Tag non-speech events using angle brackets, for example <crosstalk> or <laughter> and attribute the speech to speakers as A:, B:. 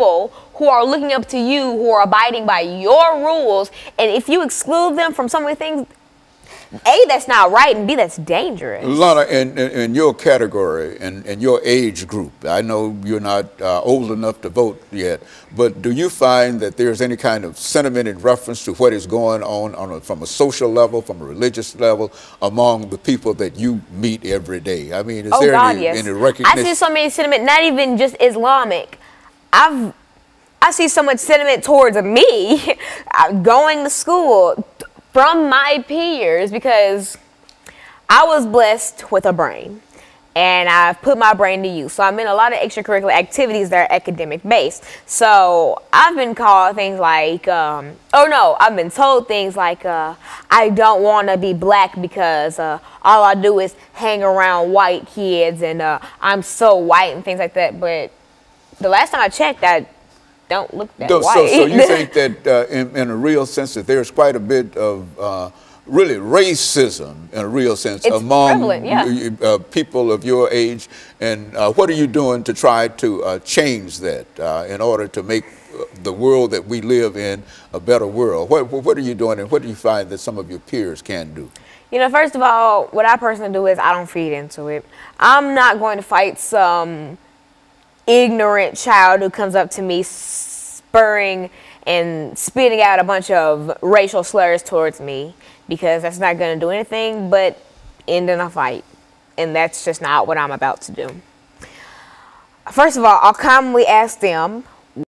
A: people who are looking up to you, who are abiding by your rules, and if you exclude them from some of the things, a, that's not right, and B, that's dangerous.
B: Lana, in, in, in your category and in, in, your age group, I know you're not uh, old enough to vote yet, but do you find that there's any kind of sentiment in reference to what is going on, on a, from a social level, from a religious level, among the people that you meet every day? I mean, is
A: oh,
B: there
A: God,
B: any,
A: yes.
B: any recognition?
A: I see so many sentiment, not even just Islamic. I've I see so much sentiment towards me <laughs> going to school, from my peers because I was blessed with a brain and I've put my brain to use. So I'm in a lot of extracurricular activities that are academic based. So I've been called things like, um, oh no, I've been told things like, uh, I don't want to be black because uh, all I do is hang around white kids and uh, I'm so white and things like that. But the last time I checked, I don't look that
B: so,
A: white.
B: So, so you <laughs> think that uh, in, in, a real sense that there's quite a bit of uh, really racism in a real sense
A: it's
B: among
A: yeah.
B: uh, people of your age, and uh, what are you doing to try to uh, change that uh, in order to make the world that we live in a better world? What, what are you doing, and what do you find that some of your peers can do?
A: You know, first of all, what I personally do is I don't feed into it. I'm not going to fight some ignorant child who comes up to me spurring and spitting out a bunch of racial slurs towards me because that's not going to do anything but end in a fight. And that's just not what I'm about to do. First of all, I'll calmly ask them